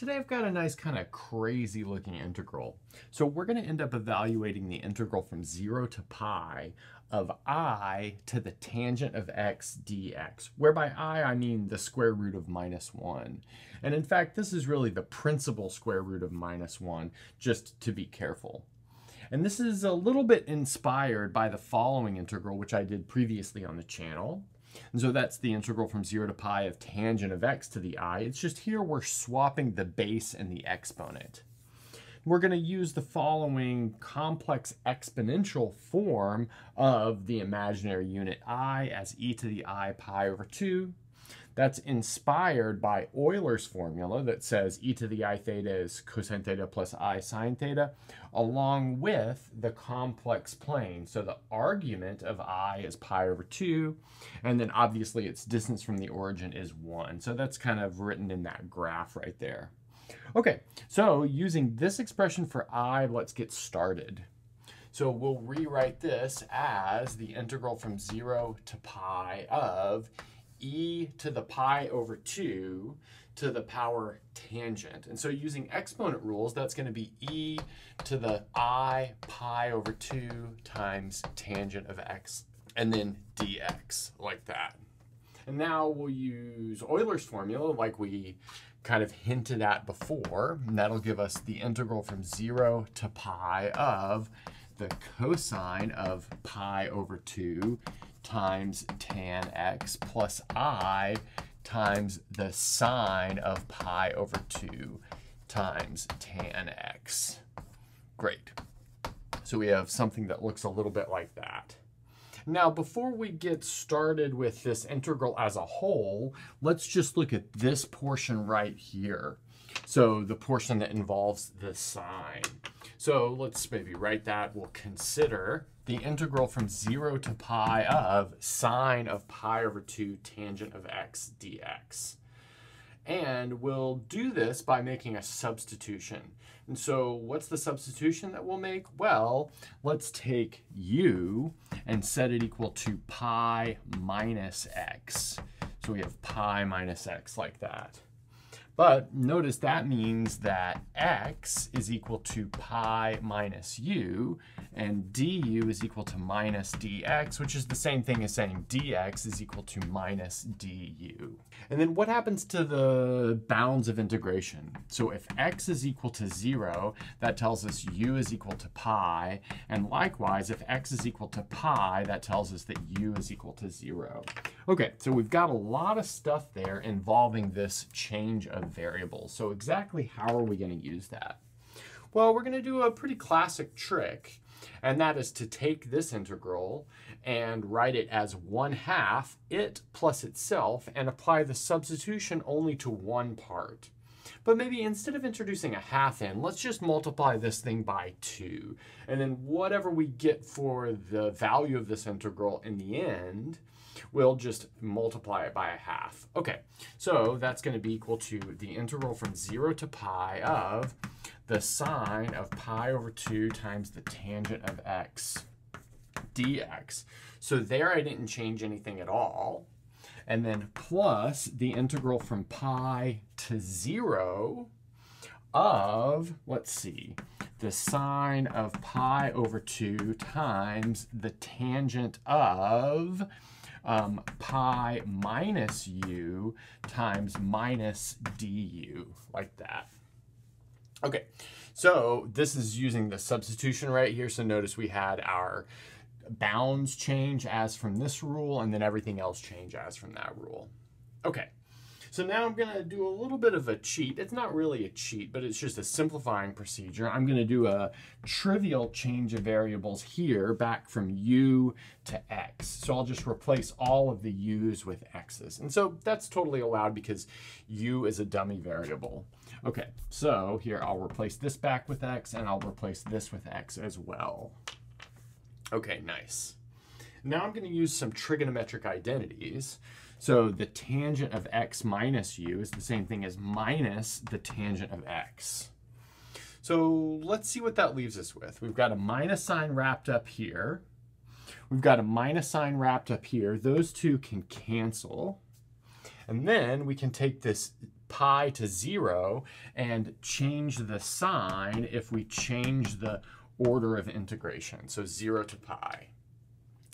Today I've got a nice kind of crazy looking integral. So we're going to end up evaluating the integral from 0 to pi of i to the tangent of x dx, where i I mean the square root of minus 1. And in fact, this is really the principal square root of minus 1, just to be careful. And this is a little bit inspired by the following integral, which I did previously on the channel. And so that's the integral from 0 to pi of tangent of x to the i. It's just here we're swapping the base and the exponent. We're going to use the following complex exponential form of the imaginary unit i as e to the i pi over 2 that's inspired by Euler's formula that says e to the i theta is cosine theta plus i sine theta, along with the complex plane. So the argument of i is pi over 2, and then obviously its distance from the origin is 1. So that's kind of written in that graph right there. Okay, so using this expression for i, let's get started. So we'll rewrite this as the integral from 0 to pi of e to the pi over 2 to the power tangent. And so using exponent rules, that's going to be e to the i pi over 2 times tangent of x, and then dx, like that. And now we'll use Euler's formula like we kind of hinted at before. And that'll give us the integral from 0 to pi of the cosine of pi over 2 times tan x plus i times the sine of pi over 2 times tan x. Great. So we have something that looks a little bit like that. Now, before we get started with this integral as a whole, let's just look at this portion right here. So the portion that involves the sine. So let's maybe write that. We'll consider the integral from 0 to pi of sine of pi over 2 tangent of x dx. And we'll do this by making a substitution. And so what's the substitution that we'll make? Well, let's take u and set it equal to pi minus x. So we have pi minus x like that. But notice that means that x is equal to pi minus u, and du is equal to minus dx, which is the same thing as saying dx is equal to minus du. And then what happens to the bounds of integration? So if x is equal to 0, that tells us u is equal to pi, and likewise, if x is equal to pi, that tells us that u is equal to 0. Okay, so we've got a lot of stuff there involving this change of variables. So exactly how are we going to use that? Well, we're going to do a pretty classic trick, and that is to take this integral and write it as 1 half it plus itself and apply the substitution only to one part. But maybe instead of introducing a half in, let's just multiply this thing by 2. And then whatever we get for the value of this integral in the end, we'll just multiply it by a half. Okay, so that's going to be equal to the integral from 0 to pi of the sine of pi over 2 times the tangent of x dx. So there I didn't change anything at all. And then plus the integral from pi to 0 of, let's see, the sine of pi over 2 times the tangent of um, pi minus u times minus du, like that. Okay, so this is using the substitution right here. So notice we had our bounds change as from this rule, and then everything else change as from that rule. Okay, so now I'm going to do a little bit of a cheat. It's not really a cheat, but it's just a simplifying procedure. I'm going to do a trivial change of variables here back from u to x. So I'll just replace all of the u's with x's. And so that's totally allowed because u is a dummy variable. Okay, so here I'll replace this back with x and I'll replace this with x as well. Okay, nice. Now I'm going to use some trigonometric identities. So the tangent of x minus u is the same thing as minus the tangent of x. So let's see what that leaves us with. We've got a minus sign wrapped up here. We've got a minus sign wrapped up here. Those two can cancel. And then we can take this pi to 0 and change the sign if we change the order of integration, so 0 to pi.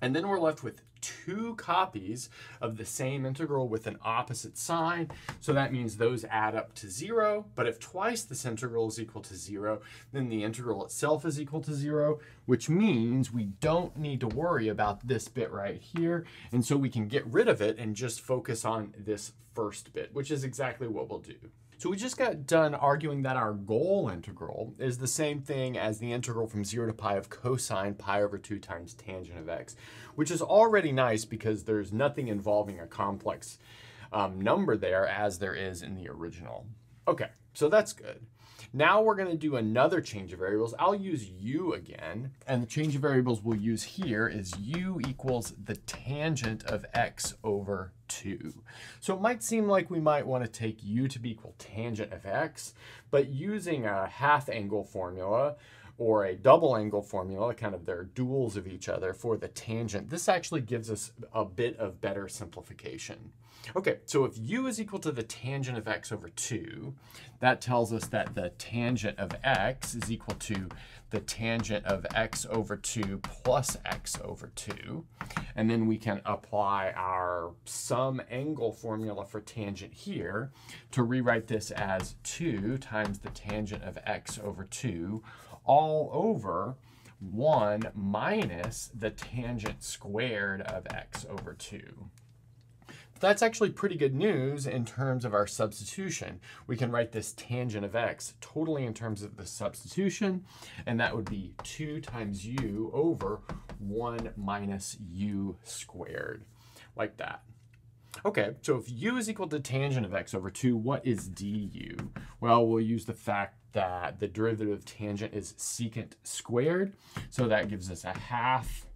And then we're left with two copies of the same integral with an opposite sign. So that means those add up to zero. But if twice this integral is equal to zero, then the integral itself is equal to zero, which means we don't need to worry about this bit right here. And so we can get rid of it and just focus on this first bit, which is exactly what we'll do. So we just got done arguing that our goal integral is the same thing as the integral from 0 to pi of cosine pi over 2 times tangent of x, which is already nice because there's nothing involving a complex um, number there as there is in the original. Okay, so that's good. Now we're going to do another change of variables. I'll use u again, and the change of variables we'll use here is u equals the tangent of x over 2. So it might seem like we might want to take u to be equal tangent of x, but using a half angle formula, or a double angle formula, kind of their duals of each other for the tangent, this actually gives us a bit of better simplification. Okay, so if u is equal to the tangent of x over 2, that tells us that the tangent of x is equal to the tangent of x over 2 plus x over 2. And then we can apply our sum angle formula for tangent here to rewrite this as 2 times the tangent of x over 2 all over 1 minus the tangent squared of x over 2. That's actually pretty good news in terms of our substitution. We can write this tangent of x totally in terms of the substitution, and that would be 2 times u over 1 minus u squared, like that. Okay, so if u is equal to tangent of x over 2, what is du? Well, we'll use the fact that the derivative of tangent is secant squared, so that gives us a half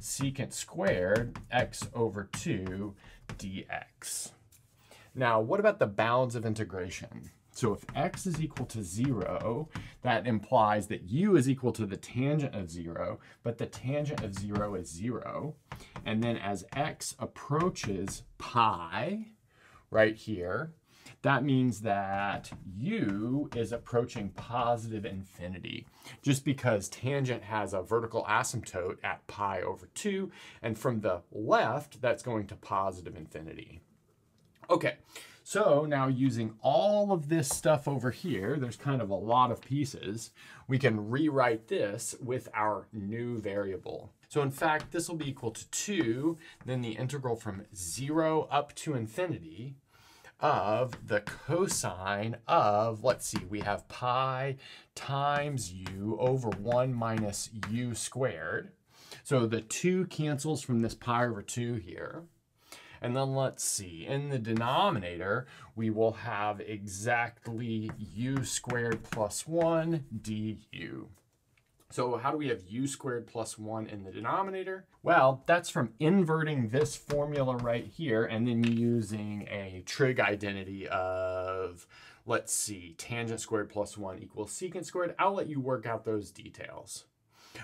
secant squared x over 2 dx. Now, what about the bounds of integration? So if x is equal to 0, that implies that u is equal to the tangent of 0, but the tangent of 0 is 0. And then as x approaches pi, right here, that means that u is approaching positive infinity, just because tangent has a vertical asymptote at pi over 2, and from the left, that's going to positive infinity. Okay, so now using all of this stuff over here, there's kind of a lot of pieces, we can rewrite this with our new variable. So in fact, this will be equal to 2, then the integral from 0 up to infinity, of the cosine of, let's see, we have pi times u over 1 minus u squared. So the 2 cancels from this pi over 2 here. And then let's see, in the denominator, we will have exactly u squared plus 1 du. So how do we have u squared plus 1 in the denominator? Well, that's from inverting this formula right here and then using a trig identity of, let's see, tangent squared plus 1 equals secant squared. I'll let you work out those details.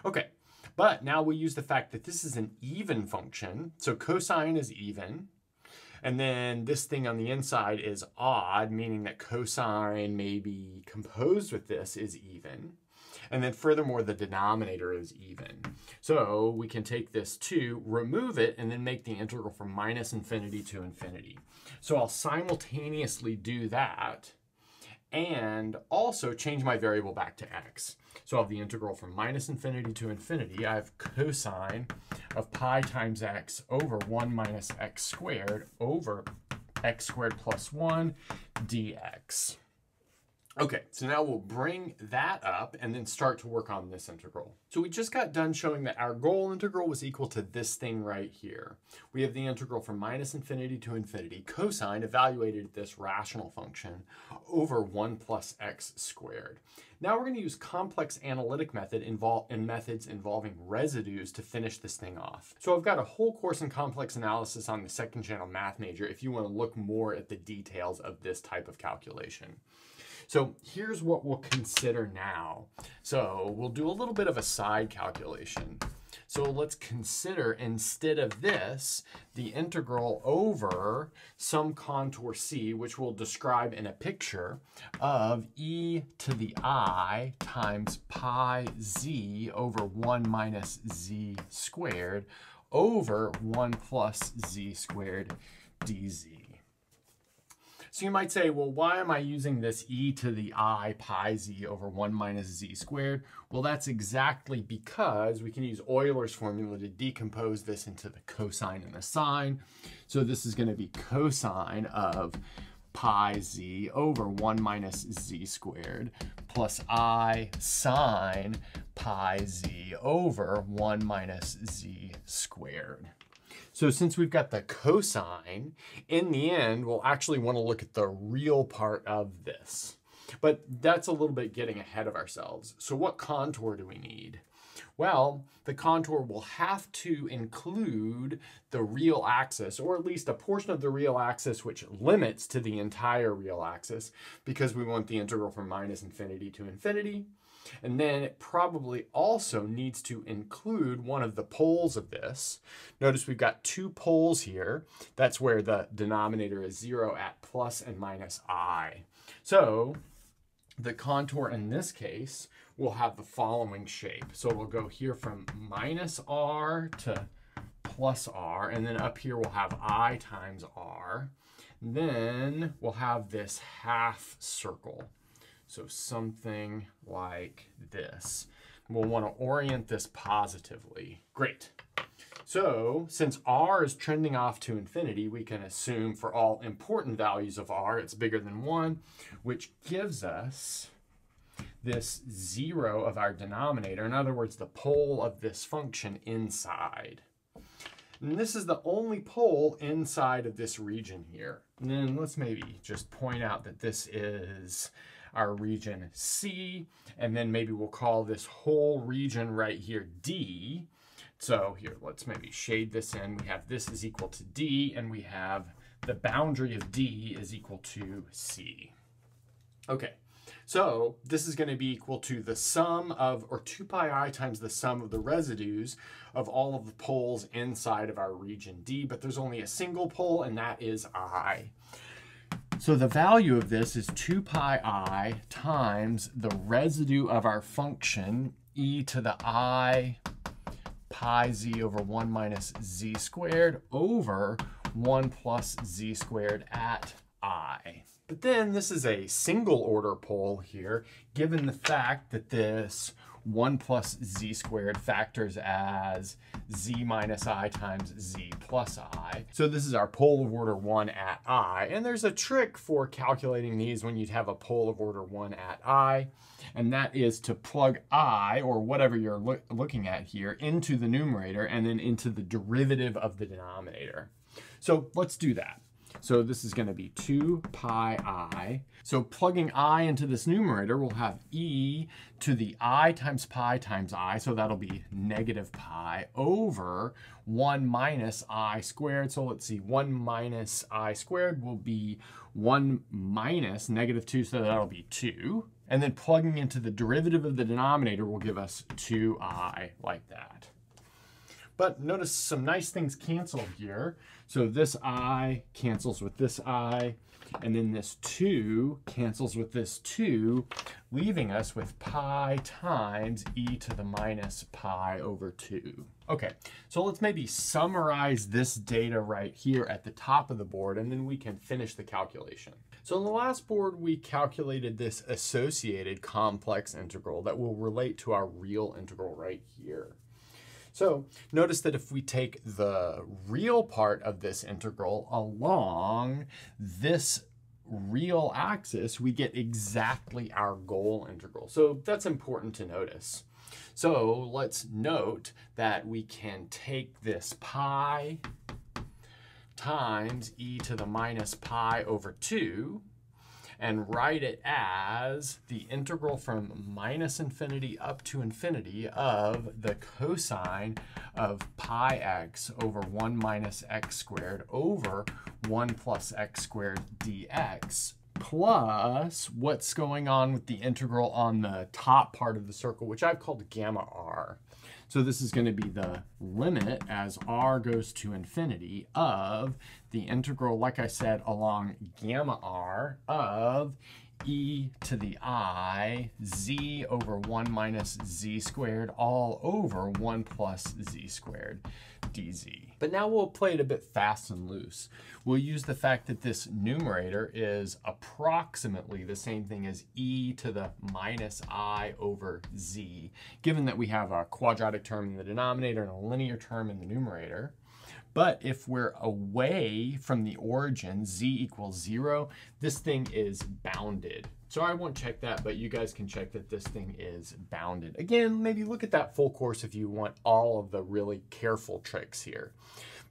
Okay, but now we use the fact that this is an even function. So cosine is even. And then this thing on the inside is odd, meaning that cosine may be composed with this is even. And then furthermore, the denominator is even. So we can take this 2, remove it, and then make the integral from minus infinity to infinity. So I'll simultaneously do that and also change my variable back to x. So I have the integral from minus infinity to infinity. I have cosine of pi times x over 1 minus x squared over x squared plus 1 dx. Okay, so now we'll bring that up and then start to work on this integral. So we just got done showing that our goal integral was equal to this thing right here. We have the integral from minus infinity to infinity. Cosine evaluated at this rational function over 1 plus x squared. Now we're going to use complex analytic method involve in methods involving residues to finish this thing off. So I've got a whole course in complex analysis on the second channel math major if you want to look more at the details of this type of calculation. So here's what we'll consider now. So we'll do a little bit of a side calculation. So let's consider instead of this, the integral over some contour C, which we'll describe in a picture, of e to the i times pi z over 1 minus z squared over 1 plus z squared dz. So you might say, well, why am I using this e to the i pi z over 1 minus z squared? Well, that's exactly because we can use Euler's formula to decompose this into the cosine and the sine. So this is going to be cosine of pi z over 1 minus z squared plus i sine pi z over 1 minus z squared. So since we've got the cosine, in the end, we'll actually want to look at the real part of this. But that's a little bit getting ahead of ourselves. So what contour do we need? Well, the contour will have to include the real axis, or at least a portion of the real axis which limits to the entire real axis, because we want the integral from minus infinity to infinity. And then it probably also needs to include one of the poles of this. Notice we've got two poles here. That's where the denominator is zero at plus and minus i. So the contour in this case will have the following shape. So we'll go here from minus r to plus r, and then up here we'll have i times r. Then we'll have this half circle. So something like this. We'll want to orient this positively. Great. So since r is trending off to infinity, we can assume for all important values of r, it's bigger than 1, which gives us this 0 of our denominator. In other words, the pole of this function inside. And this is the only pole inside of this region here. And then let's maybe just point out that this is our region C, and then maybe we'll call this whole region right here D. So here, let's maybe shade this in. We have this is equal to D, and we have the boundary of D is equal to C. Okay, so this is going to be equal to the sum of, or 2 pi i times the sum of the residues of all of the poles inside of our region D, but there's only a single pole, and that is i. So the value of this is 2 pi i times the residue of our function e to the i pi z over 1 minus z squared over 1 plus z squared at i. But then this is a single order pole here, given the fact that this 1 plus z squared factors as z minus i times z plus i. So this is our pole of order 1 at i. And there's a trick for calculating these when you have a pole of order 1 at i. And that is to plug i, or whatever you're lo looking at here, into the numerator and then into the derivative of the denominator. So let's do that. So this is going to be 2 pi i. So plugging i into this numerator, we'll have e to the i times pi times i. So that'll be negative pi over 1 minus i squared. So let's see, 1 minus i squared will be 1 minus negative 2. So that'll be 2. And then plugging into the derivative of the denominator will give us 2i like that. But notice some nice things cancel here. So this i cancels with this i, and then this 2 cancels with this 2, leaving us with pi times e to the minus pi over 2. Okay, so let's maybe summarize this data right here at the top of the board, and then we can finish the calculation. So on the last board, we calculated this associated complex integral that will relate to our real integral right here. So notice that if we take the real part of this integral along this real axis, we get exactly our goal integral. So that's important to notice. So let's note that we can take this pi times e to the minus pi over 2, and write it as the integral from minus infinity up to infinity of the cosine of pi x over 1 minus x squared over 1 plus x squared dx plus what's going on with the integral on the top part of the circle, which I've called gamma r. So this is going to be the limit as r goes to infinity of the integral, like I said, along gamma r of e to the i z over 1 minus z squared all over 1 plus z squared dz. But now we'll play it a bit fast and loose. We'll use the fact that this numerator is approximately the same thing as e to the minus i over z, given that we have a quadratic term in the denominator and a linear term in the numerator. But if we're away from the origin, z equals zero, this thing is bounded. So I won't check that, but you guys can check that this thing is bounded. Again, maybe look at that full course if you want all of the really careful tricks here.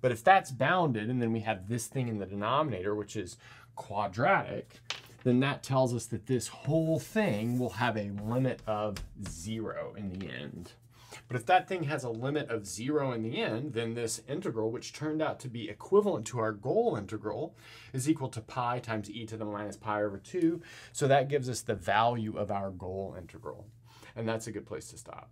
But if that's bounded, and then we have this thing in the denominator, which is quadratic, then that tells us that this whole thing will have a limit of zero in the end. But if that thing has a limit of zero in the end, then this integral, which turned out to be equivalent to our goal integral, is equal to pi times e to the minus pi over 2. So that gives us the value of our goal integral. And that's a good place to stop.